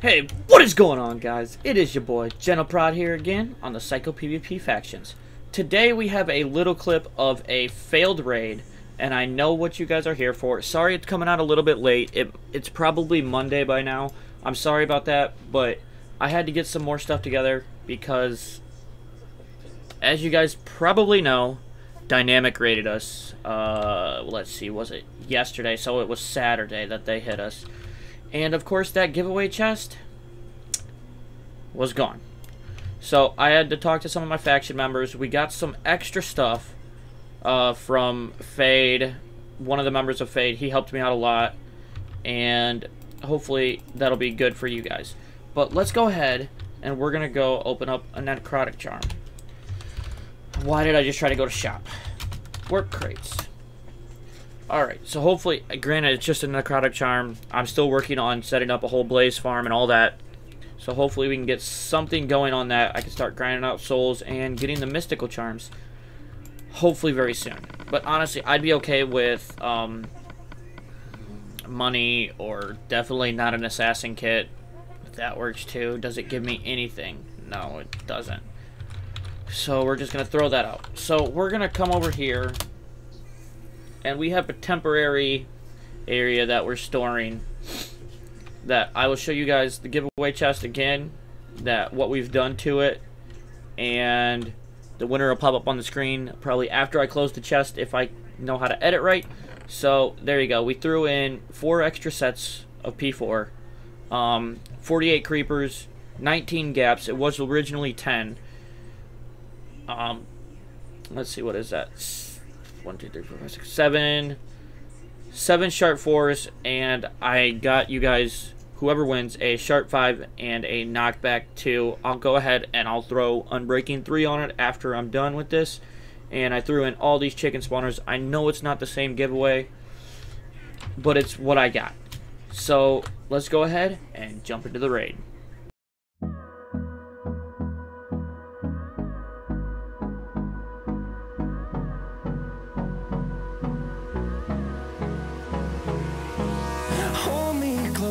Hey, what is going on, guys? It is your boy, GentleProd here again on the SaicoPvP Factions. Today we have a little clip of a failed raid, and I know what you guys are here for. Sorry it's coming out a little bit late. It, it's probably Monday by now. I'm sorry about that, but I had to get some more stuff together because, as you guys probably know, Dynamic raided us. Uh, let's see, was it yesterday? So it was Saturday that they hit us. And of course, that giveaway chest was gone. So I had to talk to some of my faction members. We got some extra stuff uh, from Fade, one of the members of Fade. He helped me out a lot. And hopefully that'll be good for you guys. But let's go ahead and we're going to go open up a necrotic charm. Why did I just try to go to shop? Work crates. Alright, so hopefully, granted, it's just a necrotic charm. I'm still working on setting up a whole blaze farm and all that. So hopefully we can get something going on that. I can start grinding out souls and getting the mystical charms. Hopefully very soon. But honestly, I'd be okay with um, money or definitely not an assassin kit. If That works too. Does it give me anything? No, it doesn't. So we're just going to throw that out. So we're going to come over here and we have a temporary area that we're storing that I will show you guys the giveaway chest again that what we've done to it and the winner will pop up on the screen probably after I close the chest if I know how to edit right. So there you go. We threw in four extra sets of P4 um, 48 creepers 19 gaps. It was originally 10 um, let's see what is that one, two, three, four, five, six, seven, seven sharp fours, and I got you guys, whoever wins, a sharp five and a knockback two. I'll go ahead and I'll throw unbreaking three on it after I'm done with this. And I threw in all these chicken spawners. I know it's not the same giveaway, but it's what I got. So let's go ahead and jump into the raid.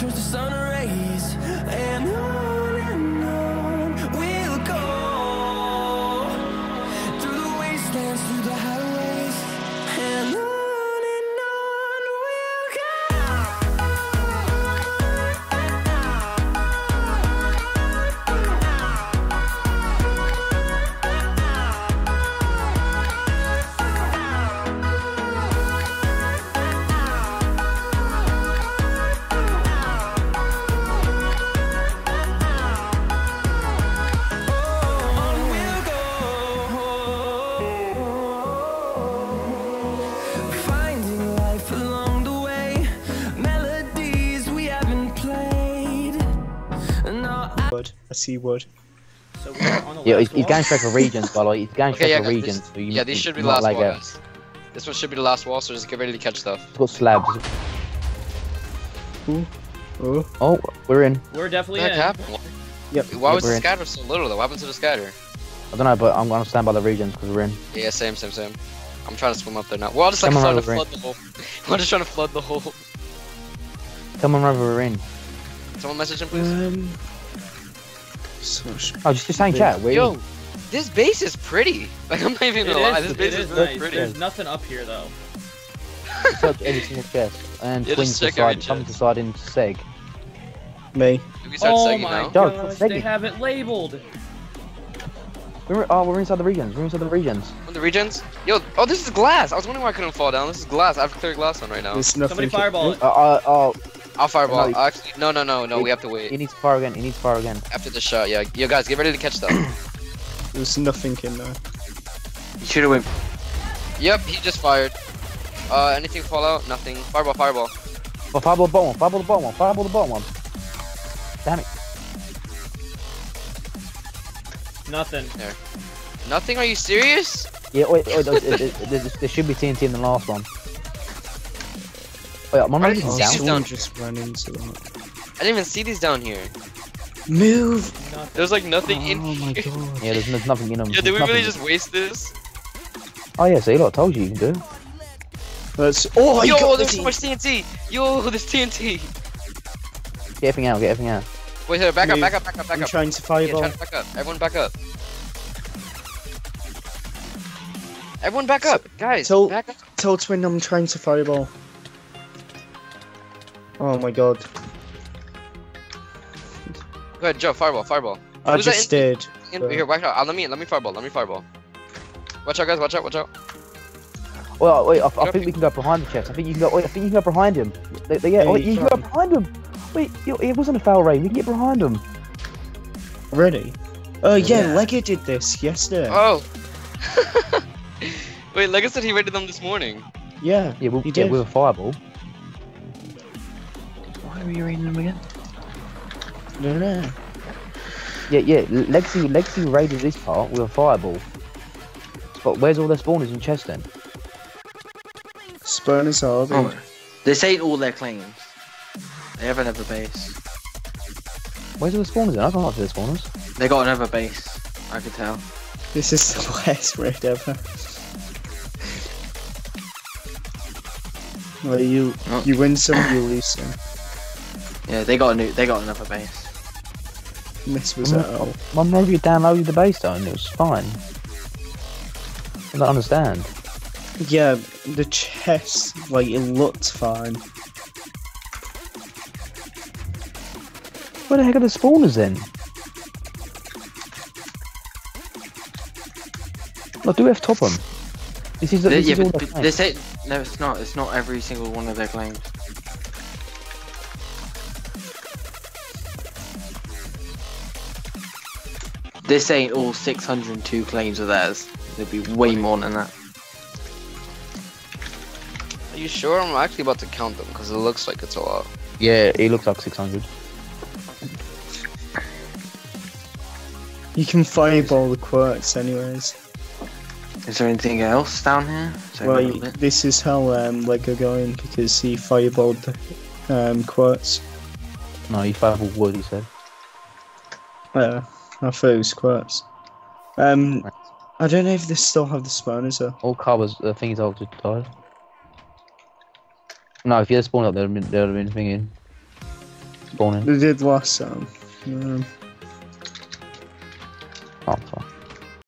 Turns to sun I wood. I see wood. So we're on Yeah, he's, he's going straight for regions, by the way. He's going Okay, straight yeah, for guys, regions. this- so you yeah, must- these should be the last like wall, a- This one should be the last wall, so just get ready to catch stuff. It's got slabs. Oh, Oh, we're in. We're definitely the in. happened? Yep. Why was we're the in. scatter so little though? What happened to the scatter? I don't know, but I'm gonna stand by the regions because we're in. Yeah, same, same, same. I'm trying to swim up there now. We're all just like Come trying to Robert, flood the hole. We're just trying to flood the hole. Come on, River, we're in. Someone message him, please. um. So Oh, just just saying chat. We're Yo, this base is pretty. Like I'm not even gonna lie, is, this base is is really nice. pretty. There's nothing up here though. Search every single chest and Yeah, twins just to check side. Come to side in seg. me. We start Oh my now? Gosh, take they have it labeled. We're oh, we're inside the regions. We're inside the regions. On the regions? Yo, oh, this is glass. I was wondering why I couldn't fall down. This is glass. I have clear glass on right now. There's nothing. Somebody fireball it. Uh, uh, oh, I'll fireball. No, Actually, no, no, no, no. We have to he wait needs to fire again. He needs to fire again. after the shot. Yeah, yo, guys, get ready to catch stuff. There's nothing in there. You should have went. Yep, he just fired. Uh, anything fall out? Nothing. Fireball, fireball. Oh, fireball the bottom one, fireball the bottom one, fireball the bottom one. Damn it. Nothing. There. Nothing? Are you serious? Yeah, wait, wait, there, there, there, there should be TNT in the last one. Wait, I Why not did even you down? see Someone down. just ran into that. I didn't even see these down here. Move! There's like nothing in Oh my here. god. Yeah, there's, there's nothing in them. Yeah, did we really just waste this? Oh yeah, see, look, I told you you can do it. That's. Oh, Yo, got there's so much TNT! Yo, there's TNT! Get everything out, get everything out. Wait, here, back up, back up, back up, back I'm up. trying to Yeah, fireball. to back up. Everyone back up. Everyone back up! Guys, Tell- back up. Tell Twin I'm trying to fireball. Oh my god. Go ahead, Joe, fireball, fireball. I Who's just did. In- But- Here, watch out. Uh, let me, let me fireball, let me fireball. Watch out, guys, watch out, watch out. Well, wait, I, I Yep. think we can go behind the chest. I think you can go. Wait, I think you can go behind him. They, they, yeah, Yeah, wait, you you can go behind him. Wait, it wasn't a foul raid. We can get behind him. Ready? Oh yeah, Yeah. Lego did this yesterday. Oh! Wait, Lego said he raided them this morning. yeah. Yeah, we'll, He yeah, did. with a fireball. Why are you reading them again? No, no. Yeah, yeah. Lexi, Lexi raided this part with a fireball. But where's all their spawners and chests then? Spawners are Oh, this ain't all their claims. They have another base. Where's all the spawners then? I can't see the spawners. They got another base. I could tell. This is the worst raid ever. Well, you Oh. you win some, you lose some. Yeah, they got a new. They got another base. And this was at all. My maybe you downloaded the base though and it was fine. I don't understand. Yeah, the chest, like, it looked fine. Where the heck are the spawners then? Look, do we have to top them? This is, Th- this yeah, is all but, their but claims. this ain't. No, it's not. It's not every single one of their claims. This ain't all 602 claims of theirs. There'd be way more than that. Are you sure? I'm actually about to count them because it looks like it's a lot. Yeah, it looks like 600. You can fireball the quirks, anyways. Is there anything else down here? Well, little this is how um, Lego going because he fireballed the um, quirks. No, he fireball wood, he said. Uh, I thought it was quirks. Um, I don't know if they still have the spawners though. All covers, the things out just died. No, if you had spawned up, there'd have been, been thing in. Spawning. They did last time. Um, Oh, fuck.